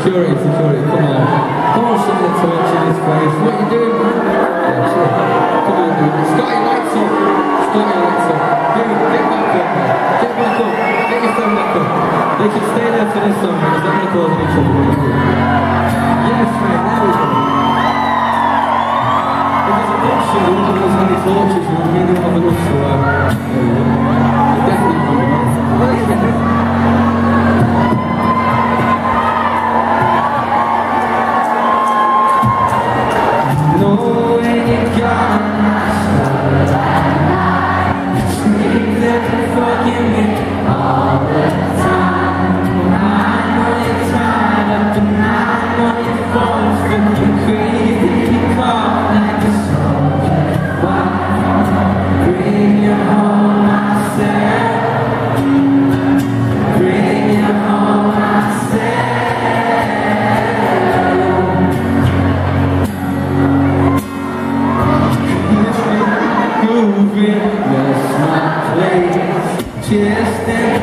Security, security, come on. Come on, send it to in his face. What are you doing. Yeah. Come on, dude. Scotty lights up. Scotty lights up. Dude, get back up, man. Get back up. Get yourself back up. They can stay there for this song, because they're going to cause any trouble. Yes, mate, there we go. If there's a boxer, you won't have as many torches, you'll really have enough to, um, yeah. My place. Just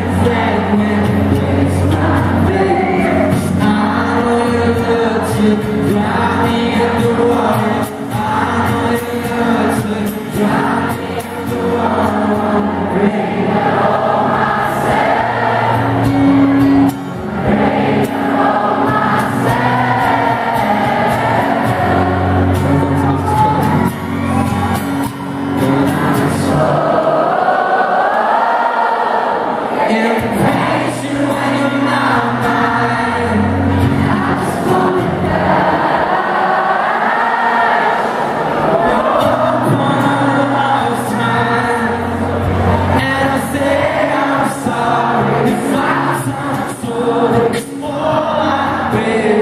Amen.